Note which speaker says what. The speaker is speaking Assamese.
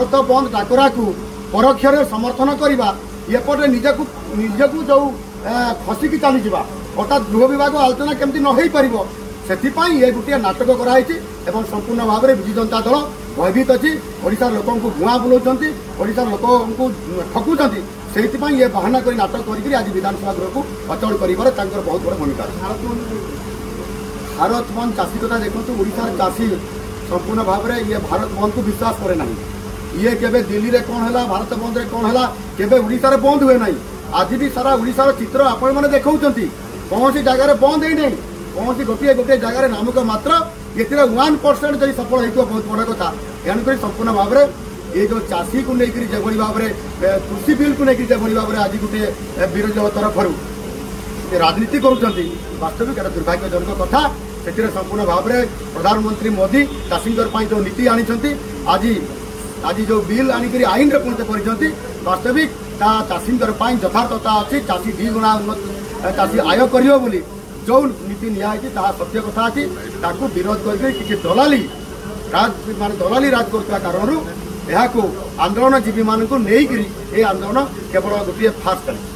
Speaker 1: ଭାରତ ବନ୍ଦ ଡାକରାକୁ ପରୋକ୍ଷରେ ସମର୍ଥନ କରିବା ଏପଟେ ନିଜକୁ ନିଜକୁ ଯେଉଁ ଖସିକି ଚାଲିଯିବା ଅର୍ଥାତ୍ ଗୃହ ବିଭାଗ ଆଲୋଚନା କେମିତି ନ ହୋଇପାରିବ ସେଥିପାଇଁ ଏ ଗୋଟିଏ ନାଟକ କରାହେଇଛି ଏବଂ ସମ୍ପୂର୍ଣ୍ଣ ଭାବରେ ବିଜୁ ଜନତା ଦଳ ଭୟଭୀତ ଅଛି ଓଡ଼ିଶାର ଲୋକଙ୍କୁ ଭୁଆଁ ବୁଲାଉଛନ୍ତି ଓଡ଼ିଶାର ଲୋକଙ୍କୁ ଠକୁଛନ୍ତି ସେଇଥିପାଇଁ ଏ ବାହାନା କରି ନାଟକ କରିକିରି ଆଜି ବିଧାନସଭା ଗୃହକୁ ଅଚଳ କରିବାର ତାଙ୍କର ବହୁତ ବଡ଼ ଭୂମିକା ଭାରତ ବନ୍ଦ ଚାଷୀ କଥା ଦେଖନ୍ତୁ ଓଡ଼ିଶାର ଚାଷୀ ସମ୍ପୂର୍ଣ୍ଣ ଭାବରେ ଇଏ ଭାରତ ବନ୍ଦକୁ ବିଶ୍ୱାସ କରେ ନାହିଁ ইয়ে কেবে দিল্লীরে কম হল ভারত বন্ধরে কম হল কেবে ওড়শার বন্ধ হুয়ে না আজ বি সারা ওড়শার চিত্র আপনার মানে দেখছেন কৌশি জায়গায় বন্ধ হয়ে নাই কৌশি গোটিয়ে গোটিয়ে জায়গায় নামক মাত্র এতে ওয়ান পরসেন্ট যদি সফল হয়ে বহু বড় কথা এণুকি সম্পূর্ণ ভাবে এই যে চাষী কু নেই যেভাবে ভাবে কৃষি বিল কু নেই যেভাবে ভাবে আজ গোটিয়ে বিরোধী দল তরফর রাজনীতি করছেন বাস্তবিক এটা দুর্ভাগ্যজনক কথা সেটি সম্পূর্ণ ভাবে প্রধানমন্ত্রী ମୋଦି ଚାଷୀଙ୍କର ପାଇଁ ଯେଉଁ ନୀତି ଆଣିଛନ୍ତି ଆଜି ଯେଉଁ ବିଲ୍ ଆଣିକରି ଆଇନରେ ପରିଣତ କରିଛନ୍ତି ବାସ୍ତବିକ ତାହା ଚାଷୀଙ୍କର ପାଇଁ ଯଥାର୍ଥତା ଅଛି ଚାଷୀ ଦୁଇ ଗୁଣା ଉନ୍ନତ ଚାଷୀ ଆୟ କରିବ ବୋଲି ଯେଉଁ ନୀତି ନିଆହେଇଛି ତାହା ସତ୍ୟ କଥା ଅଛି। ତାକୁ ବିରୋଧ କରିକି କିଛି ଦଲାଲି ରାଜ ମାନେ ଦଲାଲି ରାଜ କରୁଥିବା କାରଣରୁ ଏହାକୁ ଆନ୍ଦୋଳନଜୀବୀମାନଙ୍କୁ ନେଇକରି ଏହି ଆନ୍ଦୋଳନ କେବଳ ଗୋଟିଏ ଫାଷ୍ଟ ଚାଲିଛି